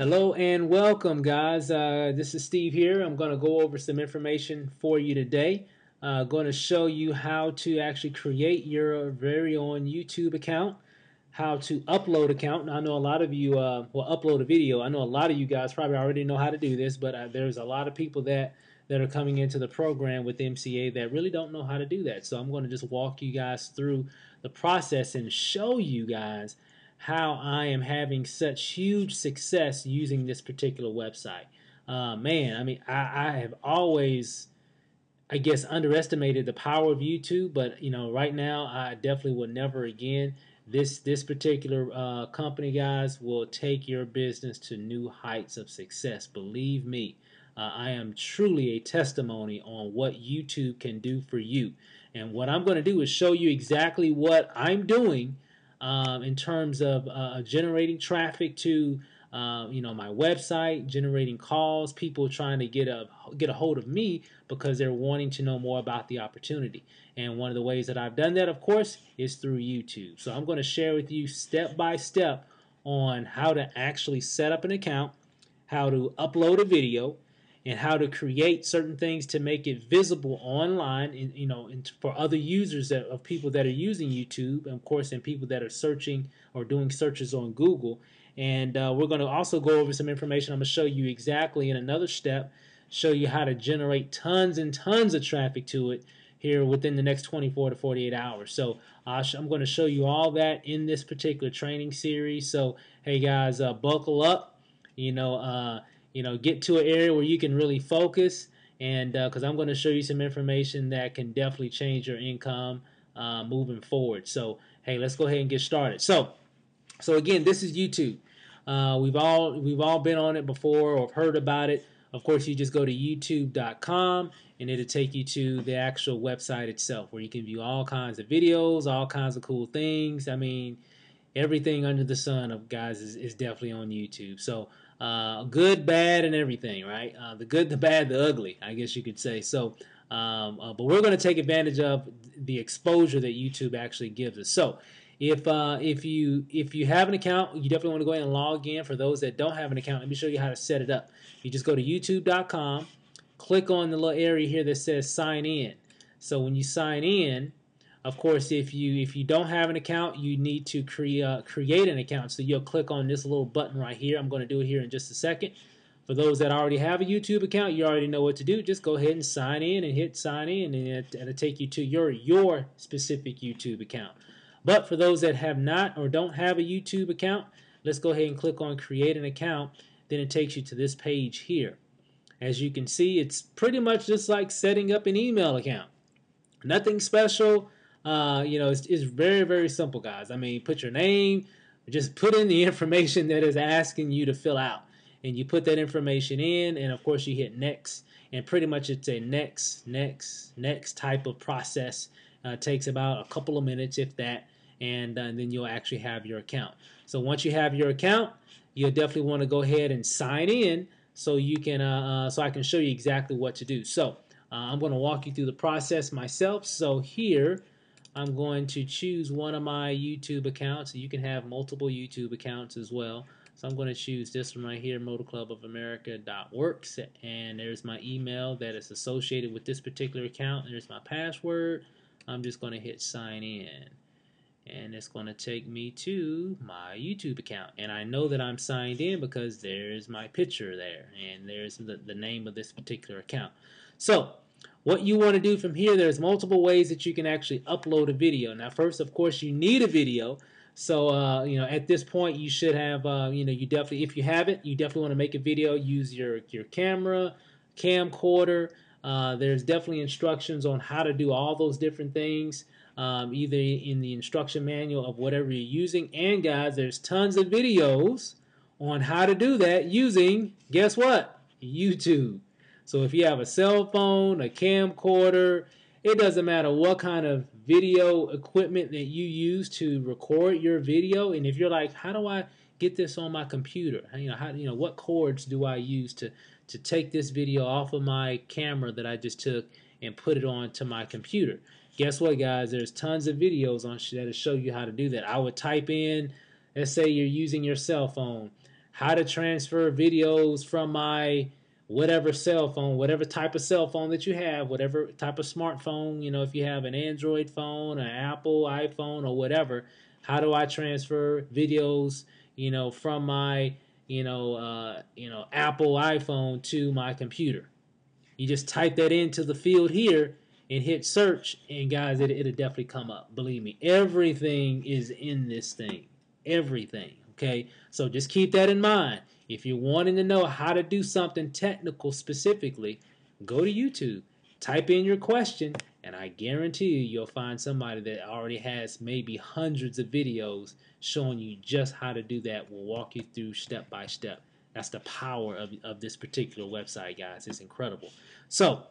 Hello and welcome, guys. Uh, this is Steve here. I'm going to go over some information for you today. Uh, going to show you how to actually create your very own YouTube account, how to upload account. Now, I know a lot of you uh, will upload a video. I know a lot of you guys probably already know how to do this, but uh, there's a lot of people that that are coming into the program with MCA that really don't know how to do that. So I'm going to just walk you guys through the process and show you guys how I am having such huge success using this particular website. Uh, man, I mean, I, I, have always, I guess, underestimated the power of YouTube, but you know, right now, I definitely will never again. This this particular uh, company, guys, will take your business to new heights of success. Believe me, uh, I am truly a testimony on what YouTube can do for you. And what I'm going to do is show you exactly what I'm doing um, in terms of uh, generating traffic to uh, you know my website, generating calls, people trying to get a get a hold of me because they're wanting to know more about the opportunity. And one of the ways that I've done that, of course, is through YouTube. So I'm going to share with you step by step on how to actually set up an account, how to upload a video, and how to create certain things to make it visible online and you know and for other users that, of people that are using YouTube and of course and people that are searching or doing searches on Google. And uh, we're going to also go over some information. I'm going to show you exactly in another step show you how to generate tons and tons of traffic to it here within the next 24 to 48 hours. So uh, I'm going to show you all that in this particular training series. So hey guys uh, buckle up. You know uh, you know, get to an area where you can really focus. And because uh, I'm going to show you some information that can definitely change your income uh, moving forward. So, hey, let's go ahead and get started. So, so again, this is YouTube. Uh, we've all we've all been on it before or heard about it. Of course, you just go to YouTube.com and it'll take you to the actual website itself, where you can view all kinds of videos, all kinds of cool things. I mean, everything under the sun of guys is, is definitely on YouTube. So uh, good, bad, and everything, right? Uh, the good, the bad, the ugly, I guess you could say. So, um, uh, but we're going to take advantage of the exposure that YouTube actually gives us. So, if uh, if you if you have an account, you definitely want to go ahead and log in. For those that don't have an account, let me show you how to set it up. You just go to YouTube.com, click on the little area here that says Sign In. So when you sign in, of course, if you if you don't have an account, you need to create create an account. So you'll click on this little button right here. I'm going to do it here in just a second. For those that already have a YouTube account, you already know what to do. Just go ahead and sign in and hit sign in, and it, it'll take you to your your specific YouTube account. But for those that have not or don't have a YouTube account, let's go ahead and click on create an account. Then it takes you to this page here. As you can see, it's pretty much just like setting up an email account. Nothing special uh, you know, it's, it's very, very simple, guys. I mean, put your name, just put in the information that is asking you to fill out. And you put that information in, and of course, you hit next. And pretty much it's a next, next, next type of process. Uh, takes about a couple of minutes, if that, and, uh, and then you'll actually have your account. So once you have your account, you'll definitely want to go ahead and sign in so you can uh, uh, so I can show you exactly what to do. So uh, I'm going to walk you through the process myself. So here I'm going to choose one of my YouTube accounts. You can have multiple YouTube accounts as well. So I'm going to choose this one right here, motorclubofamerica.works, and there's my email that is associated with this particular account. There's my password. I'm just going to hit sign in. And it's going to take me to my YouTube account. And I know that I'm signed in because there's my picture there. And there's the, the name of this particular account. So what you want to do from here, there's multiple ways that you can actually upload a video. Now, first, of course, you need a video. So, uh, you know, at this point, you should have, uh, you know, you definitely, if you have it, you definitely want to make a video. Use your, your camera, camcorder. Uh, there's definitely instructions on how to do all those different things, um, either in the instruction manual of whatever you're using. And, guys, there's tons of videos on how to do that using, guess what? YouTube. So if you have a cell phone, a camcorder, it doesn't matter what kind of video equipment that you use to record your video. And if you're like, how do I get this on my computer? You know, how you know what cords do I use to to take this video off of my camera that I just took and put it onto my computer? Guess what, guys? There's tons of videos on that'll show you how to do that. I would type in, let's say you're using your cell phone how to transfer videos from my whatever cell phone, whatever type of cell phone that you have, whatever type of smartphone, you know, if you have an Android phone, an Apple iPhone, or whatever, how do I transfer videos, you know, from my, you know, uh, you know, Apple iPhone to my computer? You just type that into the field here and hit search, and guys, it, it'll definitely come up. Believe me, everything is in this thing. Everything. Okay, so just keep that in mind. If you're wanting to know how to do something technical specifically, go to YouTube, type in your question, and I guarantee you you'll find somebody that already has maybe hundreds of videos showing you just how to do that. We'll walk you through step by step. That's the power of, of this particular website, guys. It's incredible. So,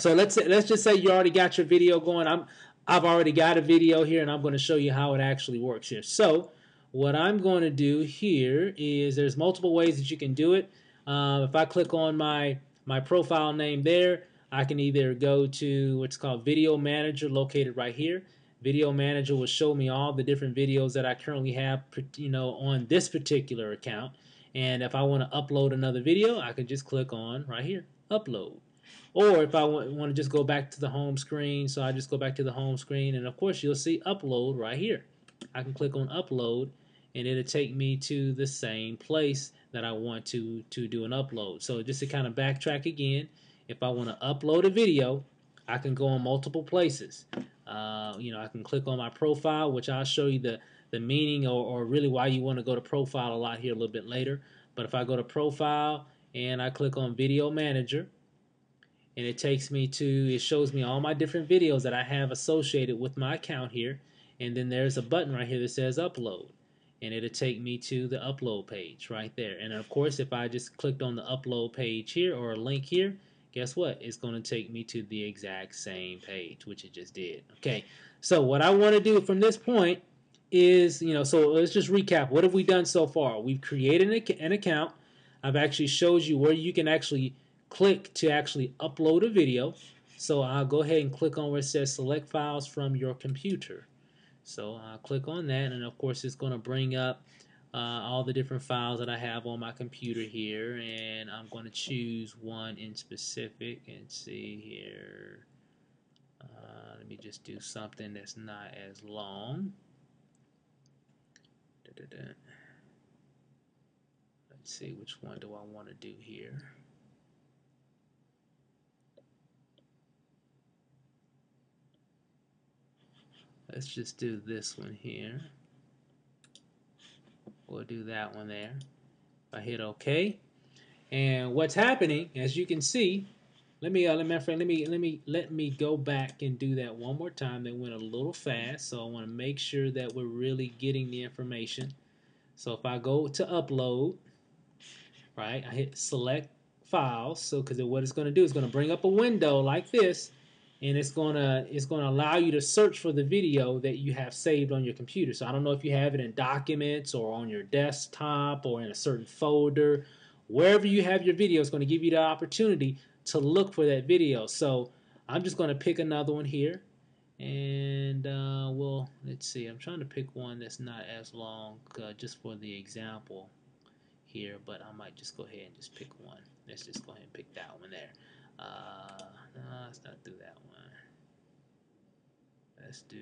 so let's say, let's just say you already got your video going. I'm I've already got a video here, and I'm going to show you how it actually works here. So what I'm going to do here is there's multiple ways that you can do it. Uh, if I click on my my profile name there, I can either go to what's called Video Manager located right here. Video Manager will show me all the different videos that I currently have, you know, on this particular account. And if I want to upload another video, I can just click on right here, Upload. Or if I want, want to just go back to the home screen, so I just go back to the home screen, and of course you'll see Upload right here. I can click on Upload, and it'll take me to the same place that I want to to do an upload. So just to kind of backtrack again, if I want to upload a video, I can go on multiple places. Uh, you know, I can click on my profile, which I'll show you the the meaning or, or really why you want to go to profile a lot here a little bit later. But if I go to profile and I click on video manager, and it takes me to it shows me all my different videos that I have associated with my account here and then there's a button right here that says upload and it'll take me to the upload page right there. And of course, if I just clicked on the upload page here or a link here, guess what? It's going to take me to the exact same page, which it just did. Okay, so what I want to do from this point is, you know, so let's just recap. What have we done so far? We've created an account. I've actually showed you where you can actually click to actually upload a video. So I'll go ahead and click on where it says select files from your computer. So I'll click on that and of course it's going to bring up uh, all the different files that I have on my computer here and I'm going to choose one in specific and see here. Uh, let me just do something that's not as long. Let's see which one do I want to do here Let's just do this one here. We'll do that one there. I hit OK. And what's happening, as you can see, let me uh, let me let me let me let me go back and do that one more time. That went a little fast, so I want to make sure that we're really getting the information. So if I go to upload, right, I hit select files. So because what it's going to do is going to bring up a window like this and it's gonna it's gonna allow you to search for the video that you have saved on your computer. So I don't know if you have it in documents or on your desktop or in a certain folder, wherever you have your video, it's to give you the opportunity to look for that video. So I'm just to pick another one here, and uh, well, let's see. I'm trying to pick one that's not as long, uh, just for the example here, but I might just go ahead and just pick one. Let's just go ahead and pick that one there. Uh, let's not do that one. Let's do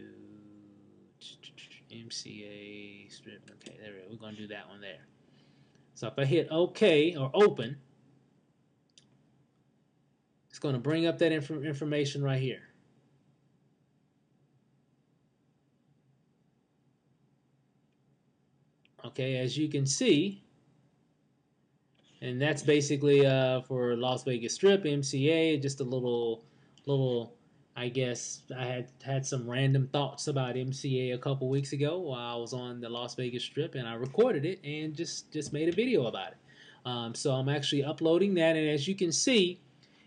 MCA strip. Okay, there we go. We're going to do that one there. So if I hit OK or open, it's going to bring up that inf information right here. Okay, as you can see, and that's basically uh, for Las Vegas Strip, MCA, just a little, little, I guess I had had some random thoughts about MCA a couple weeks ago while I was on the Las Vegas Strip, and I recorded it and just just made a video about it. Um, so I'm actually uploading that, and as you can see,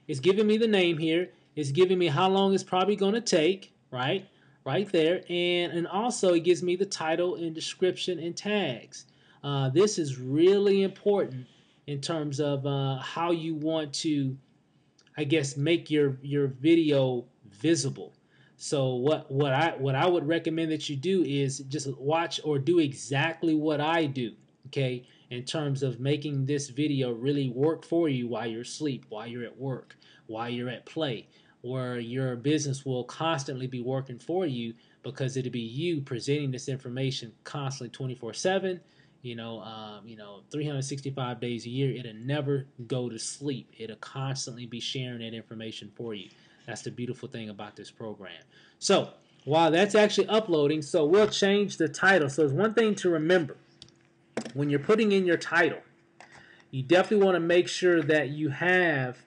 it's giving me the name here. It's giving me how long it's probably going to take, right? Right there, and and also it gives me the title and description and tags. Uh, this is really important in terms of uh, how you want to, I guess, make your your video visible. So what what I what I would recommend that you do is just watch or do exactly what I do. Okay, in terms of making this video really work for you while you're asleep, while you're at work, while you're at play, where your business will constantly be working for you because it'll be you presenting this information constantly 24 7 you know um, you know 365 days a year it'll never go to sleep. It'll constantly be sharing that information for you. That's the beautiful thing about this program. So while that's actually uploading so we'll change the title. So it's one thing to remember. When you're putting in your title you definitely want to make sure that you have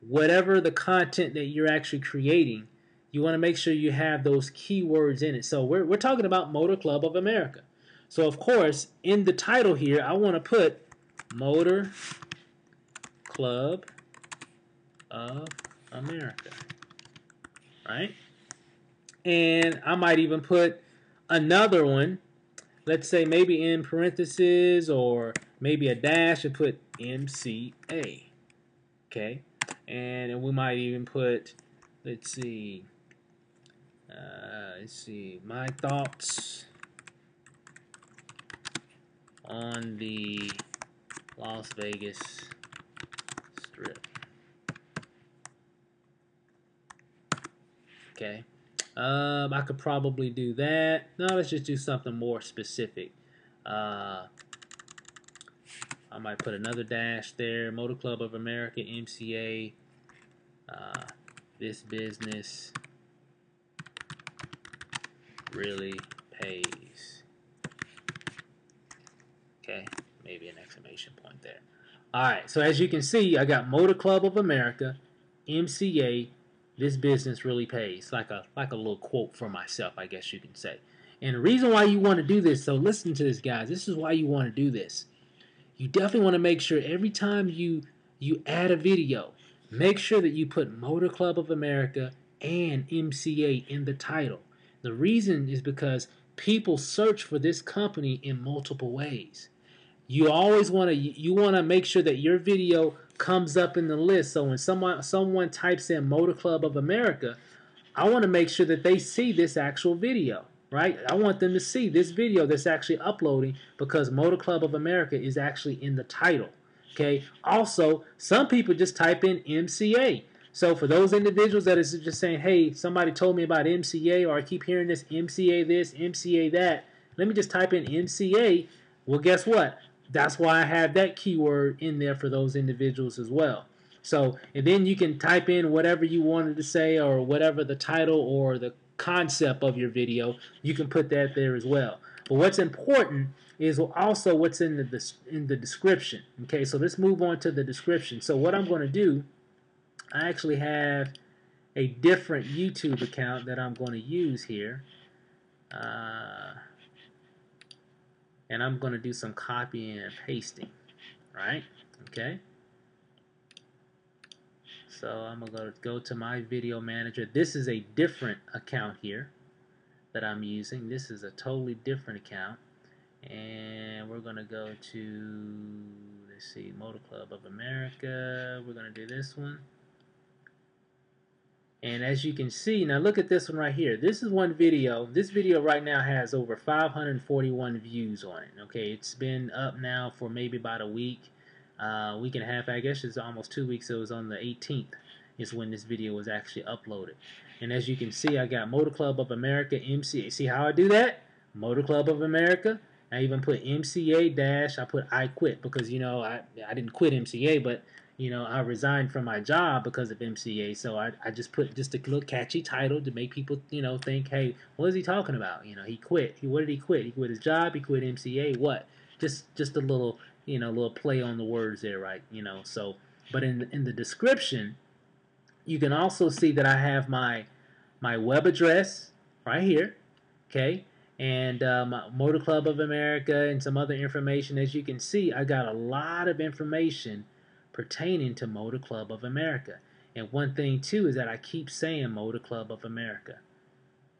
whatever the content that you're actually creating, you want to make sure you have those keywords in it. So we're, we're talking about Motor Club of America. So of course, in the title here, I want to put Motor Club of America, right? And I might even put another one, let's say maybe in parentheses or maybe a dash and put MCA, okay? and we might even put let's see uh, let's see my thoughts on the Las Vegas Strip okay um, I could probably do that no let's just do something more specific uh, I might put another dash there. Motor Club of America, MCA. Uh, this business really pays. Okay, maybe an exclamation point there. All right, so as you can see, I got Motor Club of America, MCA. This business really pays. Like a like a little quote for myself, I guess you can say. And the reason why you want to do this, so listen to this, guys. This is why you want to do this you definitely want to make sure every time you you add a video, make sure that you put Motor Club of America and MCA in the title. The reason is because people search for this company in multiple ways. You always want to you want to make sure that your video comes up in the list. So when someone someone types in Motor Club of America, I want to make sure that they see this actual video right? I want them to see this video that's actually uploading because Motor Club of America is actually in the title. Okay. Also, some people just type in MCA. So for those individuals that is just saying, hey, somebody told me about MCA or I keep hearing this MCA this, MCA that, let me just type in MCA. Well, guess what? That's why I have that keyword in there for those individuals as well. So, and then you can type in whatever you wanted to say or whatever the title or the concept of your video, you can put that there as well. But what's important is also what's in the in the description. Okay, so let's move on to the description. So what I'm going to do, I actually have a different YouTube account that I'm going to use here. Uh, and I'm going to do some copying and pasting, right? Okay. So I'm going to go to my video manager. This is a different account here that I'm using. This is a totally different account. And we're going to go to, let's see, Motor Club of America. We're going to do this one. And as you can see, now look at this one right here. This is one video. This video right now has over 541 views on it. Okay, it's been up now for maybe about a week uh, week and a half, I guess it's almost two weeks. So it was on the 18th is when this video was actually uploaded. And as you can see, I got Motor Club of America MCA. See how I do that? Motor Club of America. I even put MCA dash. I put I quit because you know I I didn't quit MCA, but you know I resigned from my job because of MCA. So I I just put just a little catchy title to make people you know think, hey, what is he talking about? You know, he quit. He what did he quit? He quit his job. He quit MCA. What? Just just a little you know, a little play on the words there, right? You know, so, but in in the description, you can also see that I have my my web address right here, okay, and um, Motor Club of America and some other information. As you can see, I got a lot of information pertaining to Motor Club of America. And one thing too is that I keep saying Motor Club of America.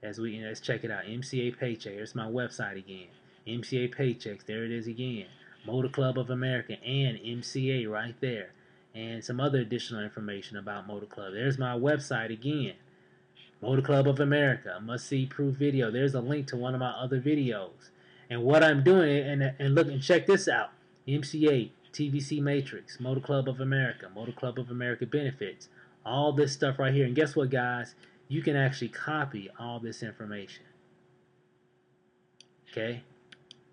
As we let's check it out, MCA Paycheck. Here's my website again. MCA Paychecks. There it is again. Motor Club of America, and MCA right there. And some other additional information about Motor Club. There's my website again. Motor Club of America, must see proof video. There's a link to one of my other videos. And what I'm doing, and, and look and check this out. MCA, TVC Matrix, Motor Club of America, Motor Club of America benefits, all this stuff right here. And guess what, guys? You can actually copy all this information. Okay?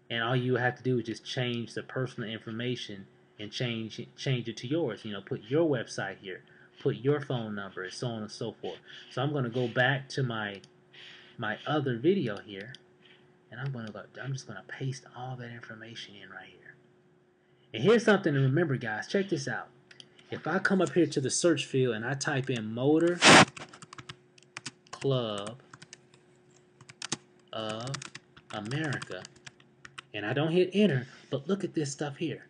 And all you have to do is just change the personal information and change change it to yours. You know, put your website here, put your phone number, and so on and so forth. So I'm going to go back to my my other video here, and I'm going to go. I'm just going to paste all that information in right here. And here's something to remember, guys. Check this out. If I come up here to the search field and I type in Motor Club of America, and I don't hit enter, but look at this stuff here.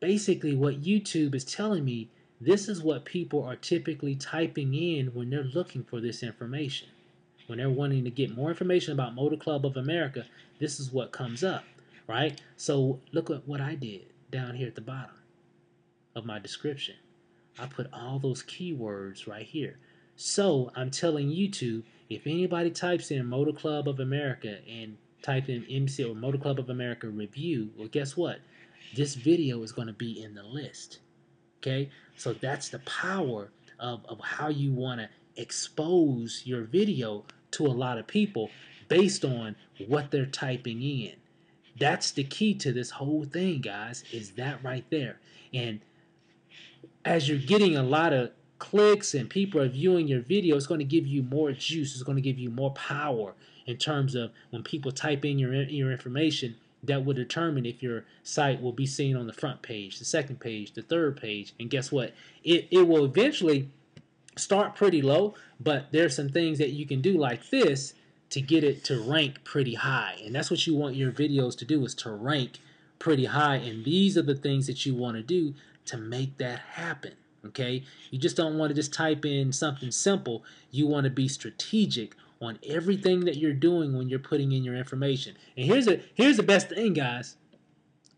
Basically, what YouTube is telling me, this is what people are typically typing in when they're looking for this information. When they're wanting to get more information about Motor Club of America, this is what comes up, right? So look at what I did down here at the bottom of my description. I put all those keywords right here. So I'm telling YouTube, if anybody types in Motor Club of America and type in MC or Motor Club of America review, well, guess what? This video is going to be in the list. Okay, so that's the power of, of how you want to expose your video to a lot of people based on what they're typing in. That's the key to this whole thing, guys, is that right there. And as you're getting a lot of clicks and people are viewing your video, it's going to give you more juice. It's going to give you more power in terms of when people type in your, your information that will determine if your site will be seen on the front page, the second page, the third page. And guess what? It, it will eventually start pretty low, but there's some things that you can do like this to get it to rank pretty high. And that's what you want your videos to do is to rank pretty high. And these are the things that you want to do to make that happen. Okay? You just don't want to just type in something simple. You want to be strategic on everything that you're doing when you're putting in your information. And here's a here's the best thing, guys.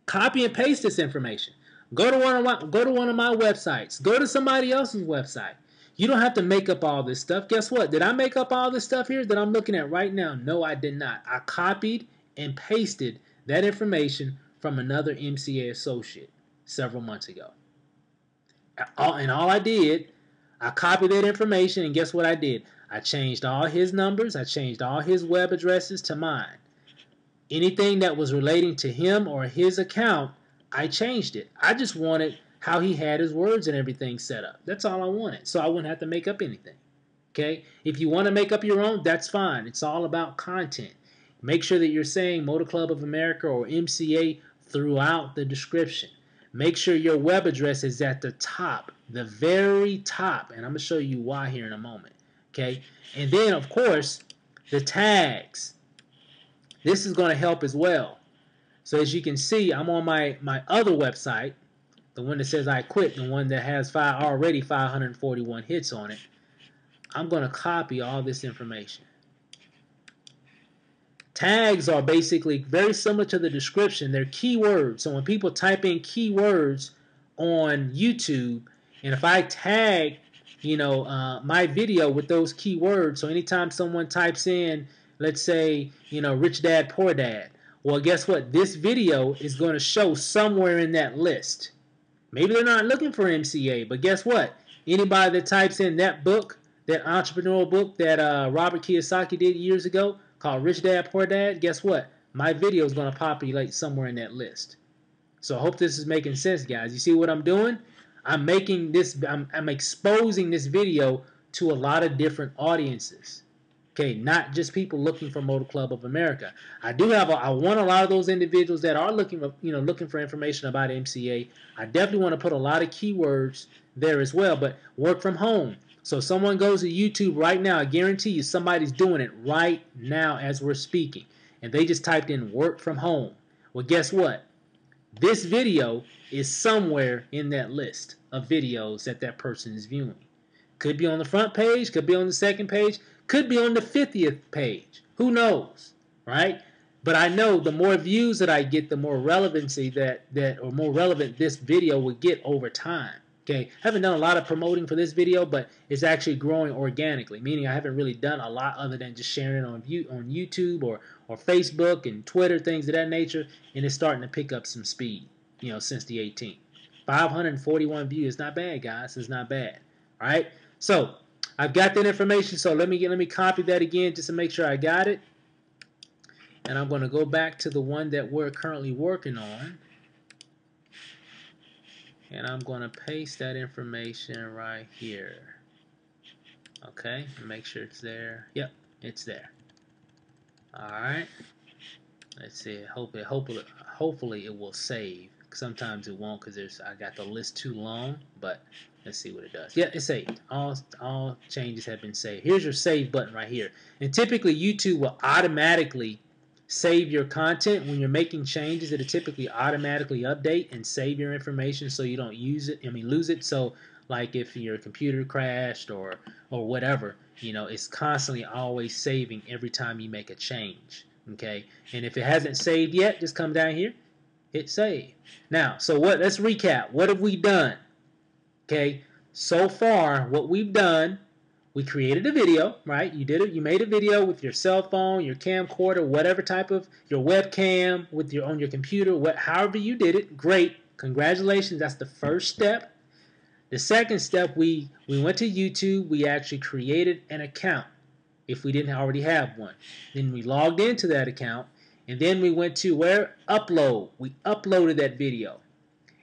Copy and paste this information. Go to one of my go to one of my websites. Go to somebody else's website. You don't have to make up all this stuff. Guess what? Did I make up all this stuff here that I'm looking at right now? No, I did not. I copied and pasted that information from another MCA associate several months ago. And all I did, I copied that information, and guess what I did? I changed all his numbers, I changed all his web addresses to mine. Anything that was relating to him or his account, I changed it. I just wanted how he had his words and everything set up. That's all I wanted. So I wouldn't have to make up anything. Okay? If you want to make up your own, that's fine. It's all about content. Make sure that you're saying Motor Club of America or MCA throughout the description. Make sure your web address is at the top, the very top. And I'm going to show you why here in a moment. Okay? And then, of course, the tags. This is going to help as well. So as you can see, I'm on my, my other website, the one that says I quit, the one that has five, already 541 hits on it, I'm going to copy all this information. Tags are basically very similar to the description. They're keywords. So when people type in keywords on YouTube, and if I tag, you know, uh, my video with those keywords, so anytime someone types in, let's say, you know, rich dad, poor dad, well, guess what? This video is going to show somewhere in that list. Maybe they're not looking for MCA, but guess what? Anybody that types in that book, that entrepreneurial book that uh, Robert Kiyosaki did years ago called Rich Dad Poor Dad, guess what? My video is going to populate somewhere in that list. So I hope this is making sense, guys. You see what I'm doing? I'm making this, I'm, I'm exposing this video to a lot of different audiences. Okay, not just people looking for Motor Club of America. I do have, a, I want a lot of those individuals that are looking for, you know, looking for information about MCA. I definitely want to put a lot of keywords there as well, but work from home. So someone goes to YouTube right now, I guarantee you somebody's doing it right now as we're speaking. And they just typed in work from home. Well, guess what? This video is somewhere in that list of videos that that person is viewing. Could be on the front page, could be on the second page, could be on the 50th page. Who knows, right? But I know the more views that I get, the more relevancy that, that or more relevant this video will get over time. Okay, I haven't done a lot of promoting for this video, but it's actually growing organically, meaning I haven't really done a lot other than just sharing it on view, on YouTube or, or Facebook and Twitter, things of that nature, and it's starting to pick up some speed. you know, since the 18th. 541 views. Not bad, guys. It's not bad. All right. So I've got that information. So let me get, let me copy that again just to make sure I got it. And I'm going to go back to the one that we're currently working on. And I'm going to paste that information right here. Okay, make sure it's there. Yep, it's there. All right. Let's see. Hope it, hopefully, hopefully it will save. Sometimes it won't because there's I got the list too long. But let's see what it does. Yeah, it's saved. All all changes have been saved. Here's your save button right here. And typically YouTube will automatically save your content when you're making changes. It'll typically automatically update and save your information so you don't use it. I mean lose it. So like if your computer crashed or or whatever you know it's constantly always saving every time you make a change okay and if it hasn't saved yet just come down here hit save. Now so what let's recap. What have we done? Okay so far what we've done we created a video right? You did it you made a video with your cell phone your camcorder whatever type of your webcam with your on your computer what however you did it. Great. Congratulations. That's the first step. The second step, we, we went to YouTube. We actually created an account if we didn't already have one. Then we logged into that account. And then we went to where? Upload. We uploaded that video.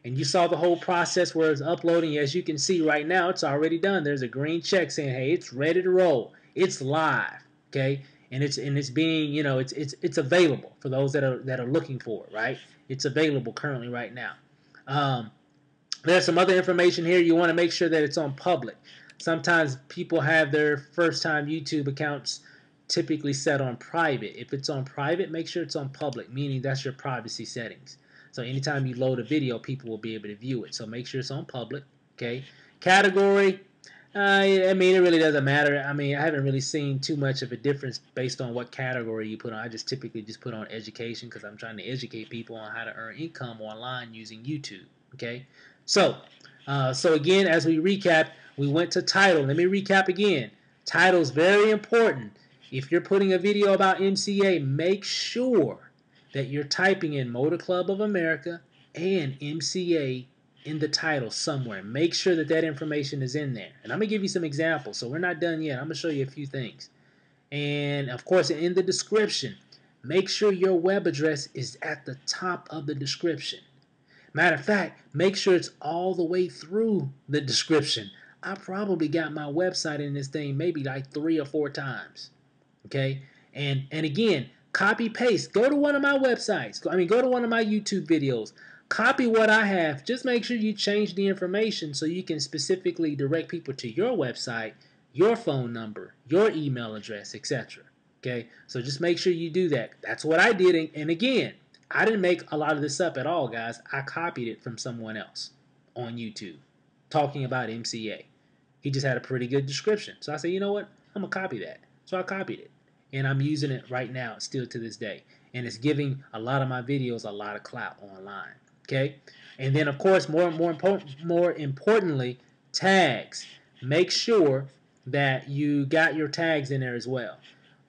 And you saw the whole process where it's uploading. As you can see right now, it's already done. There's a green check saying, hey, it's ready to roll. It's live. Okay? And it's and it's being, you know, it's it's it's available for those that are that are looking for it, right? It's available currently right now. Um, there's some other information here. You want to make sure that it's on public. Sometimes people have their first time YouTube accounts typically set on private. If it's on private, make sure it's on public, meaning that's your privacy settings. So anytime you load a video, people will be able to view it. So make sure it's on public. Okay. Category. Uh, I mean, it really doesn't matter. I mean, I haven't really seen too much of a difference based on what category you put on. I just typically just put on education because I'm trying to educate people on how to earn income online using YouTube. Okay. So, uh, so again, as we recap, we went to title. Let me recap again. Title is very important. If you're putting a video about MCA, make sure that you're typing in Motor Club of America and MCA in the title somewhere. Make sure that that information is in there. And I'm going to give you some examples. So we're not done yet. I'm going to show you a few things. And of course, in the description, make sure your web address is at the top of the description. Matter of fact, make sure it's all the way through the description. I probably got my website in this thing maybe like three or four times. Okay? And and again, copy paste. Go to one of my websites. I mean, go to one of my YouTube videos. Copy what I have. Just make sure you change the information so you can specifically direct people to your website, your phone number, your email address, etc. Okay? So just make sure you do that. That's what I did. And again, I didn't make a lot of this up at all, guys. I copied it from someone else on YouTube talking about MCA. He just had a pretty good description. So I said, you know what? I'm going to copy that. So I copied it. And I'm using it right now, still to this day. And it's giving a lot of my videos a lot of clout online. Okay? And then, of course, more, more, important, more importantly, tags. Make sure that you got your tags in there as well.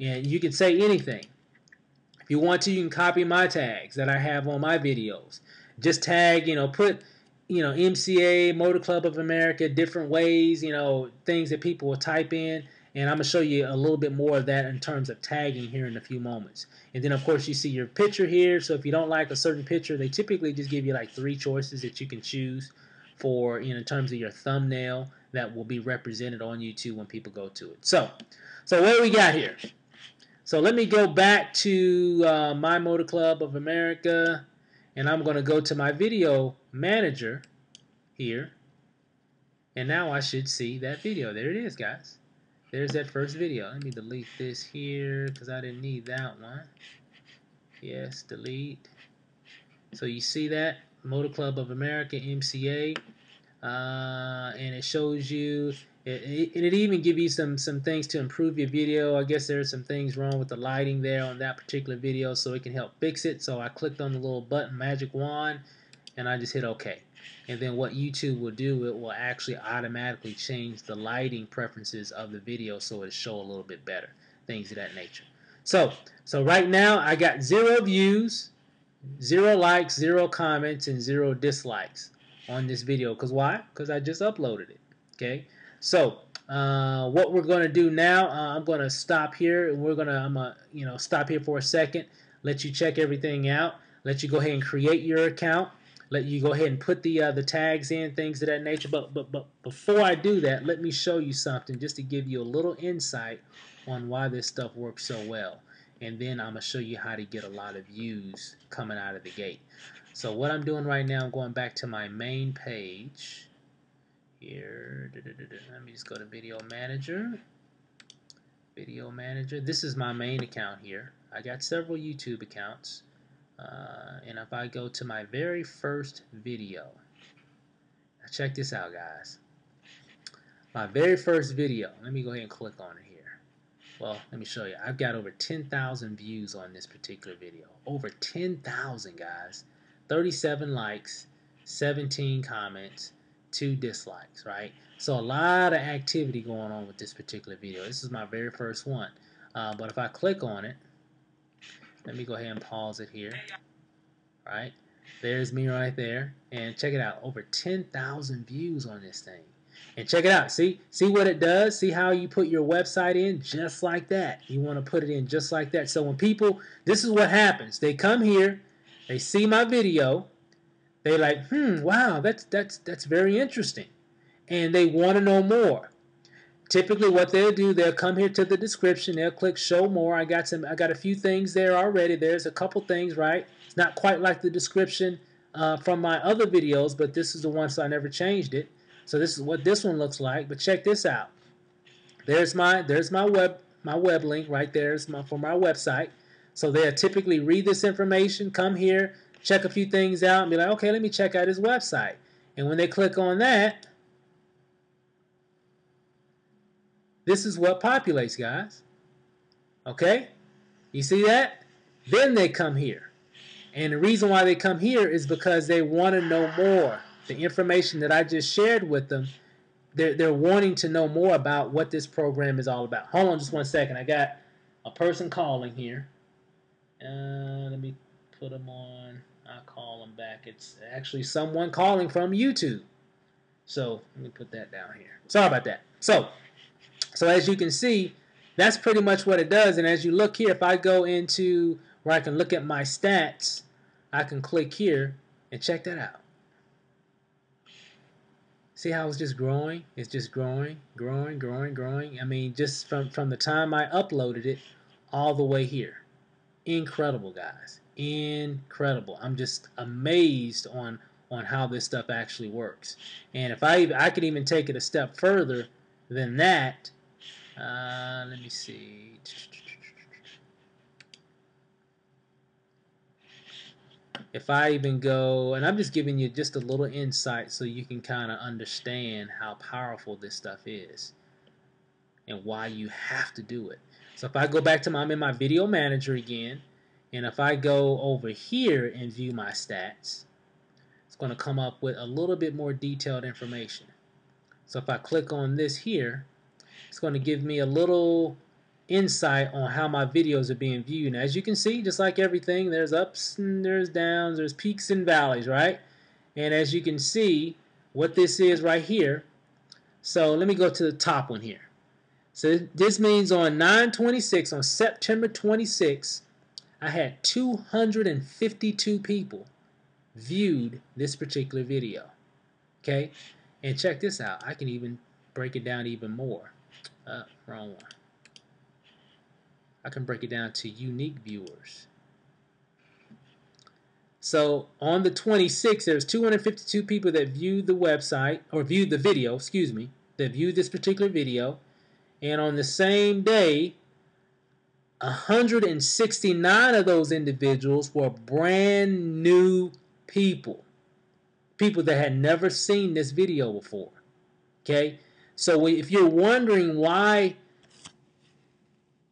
And you can say anything. If you want to, you can copy my tags that I have on my videos. Just tag, you know, put, you know, MCA, Motor Club of America, different ways, you know, things that people will type in. And I'm going to show you a little bit more of that in terms of tagging here in a few moments. And then, of course, you see your picture here. So if you don't like a certain picture, they typically just give you like three choices that you can choose for, you know, in terms of your thumbnail that will be represented on YouTube when people go to it. So, so what do we got here? So let me go back to uh, my Motor Club of America and I'm going to go to my video manager here and now I should see that video. There it is guys. There's that first video. Let me delete this here because I didn't need that one. Yes, delete. So you see that? Motor Club of America, MCA. Uh, and it shows you it, it, it even give you some some things to improve your video. I guess there's some things wrong with the lighting there on that particular video, so it can help fix it. So I clicked on the little button, magic wand, and I just hit OK. And then what YouTube will do, it will actually automatically change the lighting preferences of the video so it'll show a little bit better, things of that nature. So, so right now I got zero views, zero likes, zero comments, and zero dislikes on this video. Because why? Because I just uploaded it. Okay. So uh, what we're going to do now, uh, I'm going to stop here. and We're going to, I'm gonna, you know, stop here for a second, let you check everything out, let you go ahead and create your account, let you go ahead and put the uh, the tags in, things of that nature. But but but before I do that, let me show you something just to give you a little insight on why this stuff works so well. And then I'm gonna show you how to get a lot of views coming out of the gate. So what I'm doing right now, I'm going back to my main page here. Let me just go to Video Manager. Video Manager. This is my main account here. I got several YouTube accounts. Uh, and if I go to my very first video, check this out, guys. My very first video. Let me go ahead and click on it here. Well, let me show you. I've got over 10,000 views on this particular video. Over 10,000, guys. 37 likes, 17 comments, two dislikes, right? So a lot of activity going on with this particular video. This is my very first one. Uh, but if I click on it, let me go ahead and pause it here. Right? There's me right there. And check it out. Over 10,000 views on this thing. And check it out. See? See what it does? See how you put your website in? Just like that. You want to put it in just like that. So when people, this is what happens. They come here, they see my video, they like, hmm, wow, that's that's that's very interesting. And they want to know more. Typically what they'll do, they'll come here to the description, they'll click show more. I got some I got a few things there already. There's a couple things, right? It's not quite like the description uh, from my other videos, but this is the one so I never changed it. So this is what this one looks like. But check this out. There's my there's my web my web link right there is my for my website. So they'll typically read this information, come here, check a few things out and be like, okay, let me check out his website. And when they click on that, this is what populates, guys. Okay? You see that? Then they come here. And the reason why they come here is because they want to know more. The information that I just shared with them, they're, they're wanting to know more about what this program is all about. Hold on just one second. I got a person calling here. Uh, let me put them on. I call them back. It's actually someone calling from YouTube. So let me put that down here. Sorry about that. So, so as you can see, that's pretty much what it does. And as you look here, if I go into where I can look at my stats, I can click here and check that out. See how it's just growing? It's just growing, growing, growing, growing. I mean, just from, from the time I uploaded it all the way here. Incredible, guys incredible. I'm just amazed on on how this stuff actually works. And if I I could even take it a step further than that, uh, let me see. If I even go, and I'm just giving you just a little insight so you can kind of understand how powerful this stuff is and why you have to do it. So if I go back to my, I'm in my video manager again, and if I go over here and view my stats, it's going to come up with a little bit more detailed information. So if I click on this here, it's going to give me a little insight on how my videos are being viewed. And as you can see, just like everything, there's ups and there's downs, there's peaks and valleys, right? And as you can see, what this is right here, so let me go to the top one here. So this means on 926, on September 26, I had 252 people viewed this particular video. Okay? And check this out. I can even break it down even more. Uh, wrong one. I can break it down to unique viewers. So on the 26th, there's 252 people that viewed the website, or viewed the video, excuse me, that viewed this particular video. And on the same day, 169 of those individuals were brand new people. People that had never seen this video before. Okay? So if you're wondering why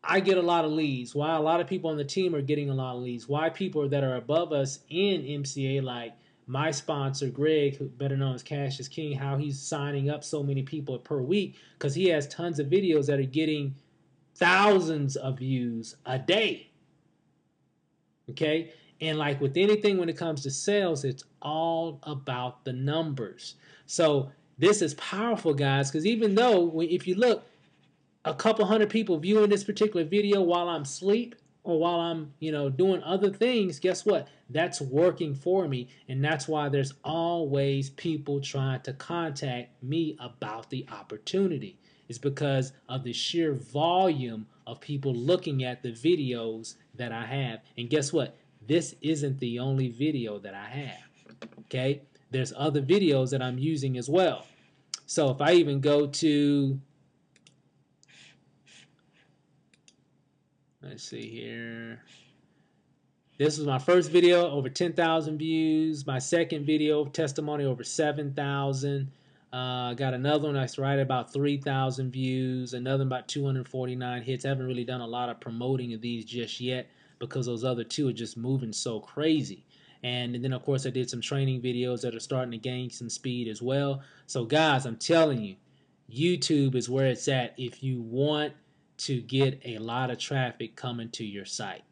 I get a lot of leads, why a lot of people on the team are getting a lot of leads, why people that are above us in MCA, like my sponsor, Greg, better known as Cash is King, how he's signing up so many people per week because he has tons of videos that are getting thousands of views a day. Okay? And like with anything when it comes to sales, it's all about the numbers. So this is powerful, guys, because even though if you look, a couple hundred people viewing this particular video while I'm asleep or while I'm, you know, doing other things, guess what? That's working for me. And that's why there's always people trying to contact me about the opportunity. It's because of the sheer volume of people looking at the videos that I have. And guess what? This isn't the only video that I have. Okay? There's other videos that I'm using as well. So if I even go to, let's see here. This was my first video, over 10,000 views. My second video, testimony, over 7,000. Uh, got another one that's right about 3,000 views, another about 249 hits. I haven't really done a lot of promoting of these just yet because those other two are just moving so crazy. And, then, of course, I did some training videos that are starting to gain some speed as well. So, guys, I'm telling you, YouTube is where it's at if you want to get a lot of traffic coming to your site.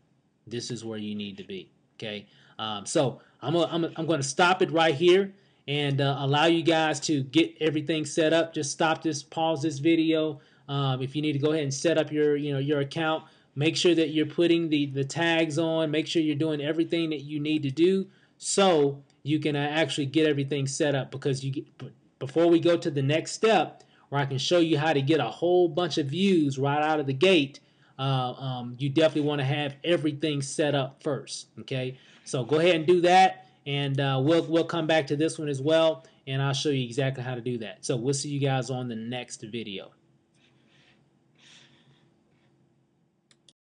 This is where you need to be. Okay. Um, so I'm, a, I'm, a, I'm going to stop it right here and uh, allow you guys to get everything set up. Just stop this, pause this video. Um, if you need to go ahead and set up your, you know, your account, make sure that you're putting the, the tags on. Make sure you're doing everything that you need to do so you can uh, actually get everything set up. Because you get, before we go to the next step, where I can show you how to get a whole bunch of views right out of the gate. Uh, um, you definitely want to have everything set up first. Okay, so go ahead and do that and uh, we'll we'll come back to this one as well and I'll show you exactly how to do that. So we'll see you guys on the next video.